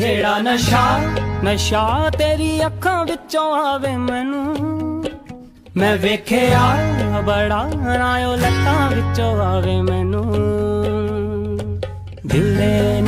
ਜਿਹੜਾ ਨਸ਼ਾ ਨਸ਼ਾ ਤੇਰੀ ਅੱਖਾਂ ਵਿੱਚੋਂ ਆਵੇ ਮੈਨੂੰ। ਮੈਂ ਵੇਖਿਆ, ਬੜਾ ਰਾਇਓ ਲੱਤਾਂ ਵਿੱਚੋਂ ਆਵੇ ਮੈਨੂੰ। ਦਿਲੇ